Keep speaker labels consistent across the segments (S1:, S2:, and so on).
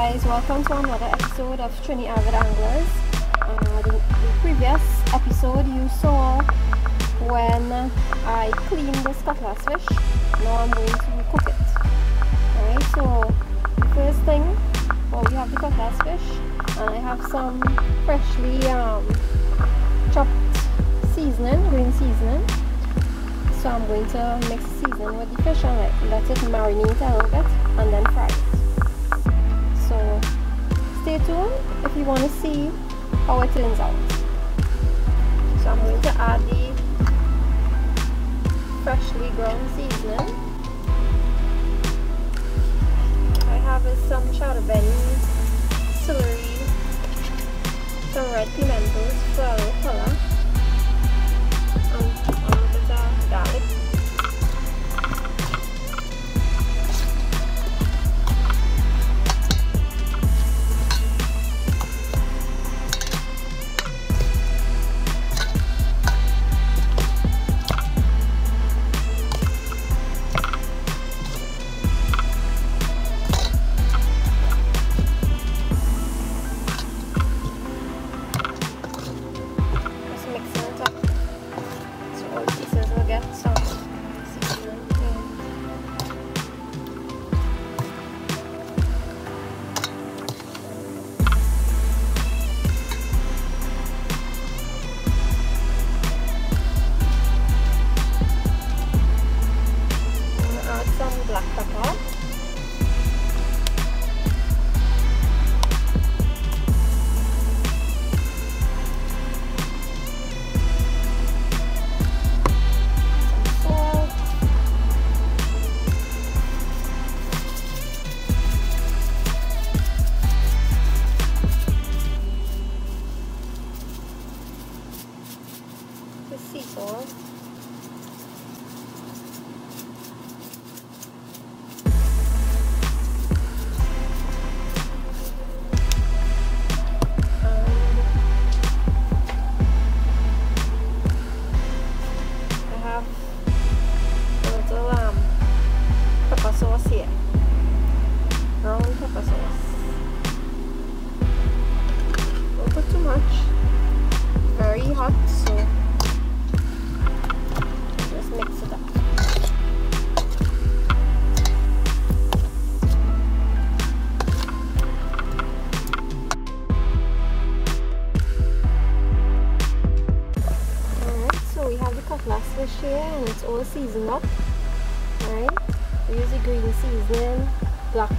S1: welcome to another episode of Trini Avid Anglers. Uh, the, the, previous episode you saw when I cleaned this cutlass fish. Now I'm going to cook it. Alright, so first thing, well we have the cutlass fish and I have some freshly um, chopped seasoning, green seasoning. So I'm going to mix the seasoning with the fish and let it marinate a little bit and then fry it stay tuned if you want to see how it turns out. So I'm going to add the freshly ground seasoning. I have some chadon beni, celery, some red pimentos for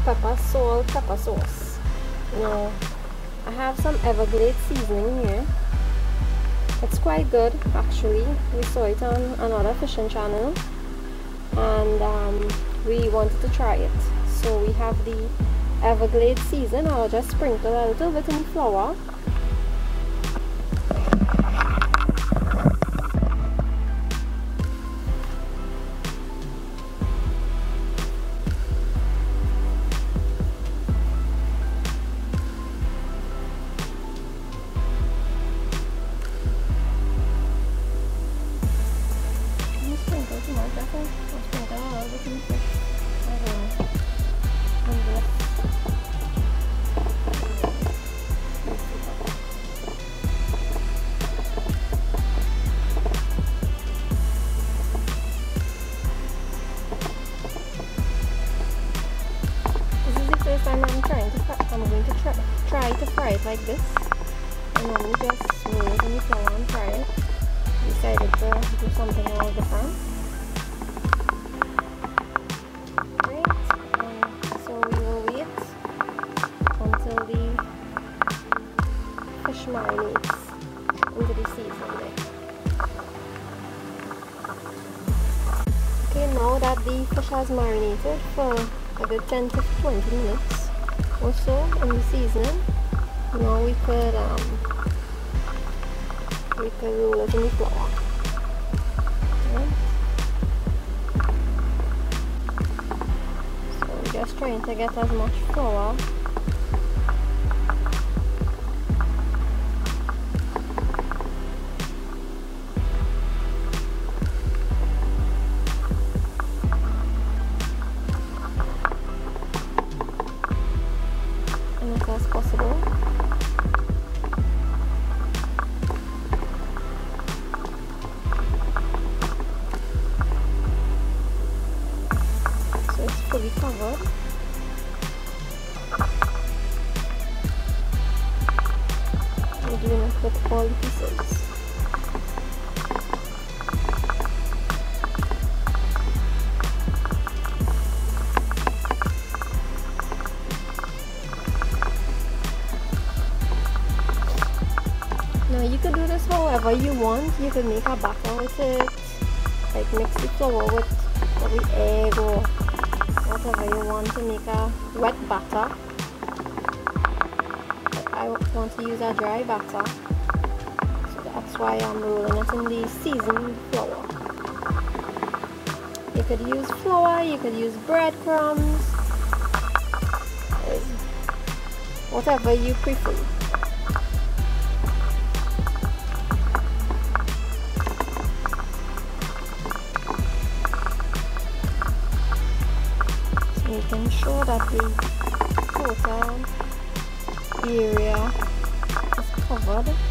S1: pepper, salt, pepper sauce. Now, I have some Everglade seasoning here. It's quite good actually. We saw it on another fishing channel and um, we wanted to try it. So we have the Everglade season. I'll just sprinkle a little bit in flour for a good 10 to 20 minutes or so in the seasoning, now we could um we could roll it in the flour. So I'm just trying to get as much flour it's fully covered. We're doing it with all the pieces. however you want. You can make a batter with it. Like mix the flour with probably egg or whatever you want to make a wet batter. But I want to use a dry batter. So that's why I'm rolling it in the seasoned flour. You could use flour, you could use breadcrumbs, whatever you prefer. Ensure that the total area is covered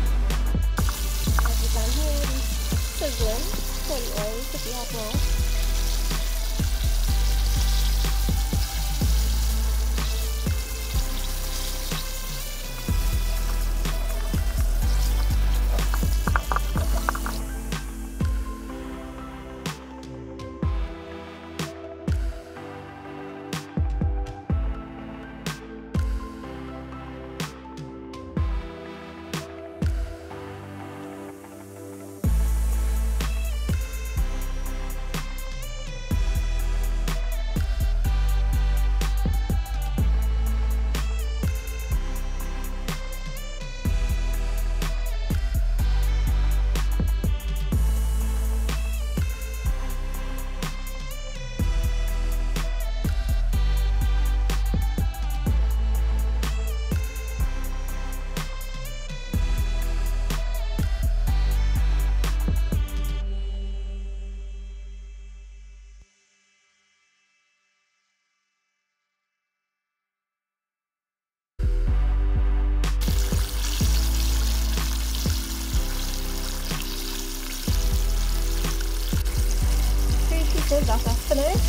S1: pieces that are finished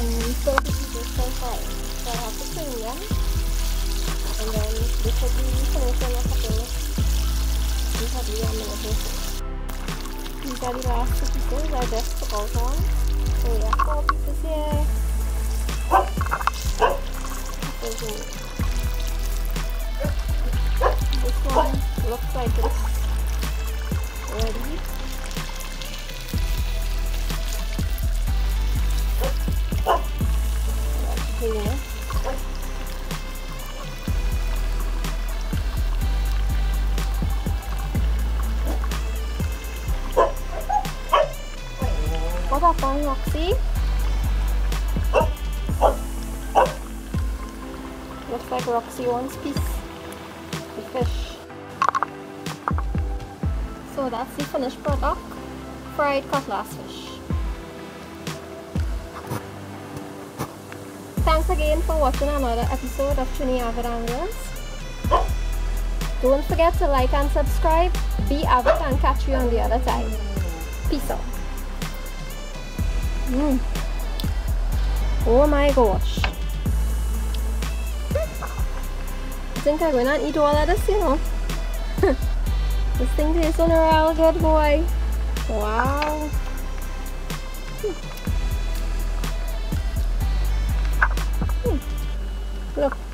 S1: and we still the pieces so far. So I have to clean them and then this will be finished in a couple probably a minute or so. These are the last two pieces I just took out on. So we have four pieces here. This one looks like it's on Roxy. Looks like Roxy wants piece the fish. So that's the finished product, fried cutlass fish. Thanks again for watching another episode of Trini Avid. Don't forget to like and subscribe. Be avid and catch you on the other side. Peace out. Mm. Oh my gosh. I think I'm going to eat all of this, you know. this thing tastes on a real good boy. Wow. Hmm. Mm. Look.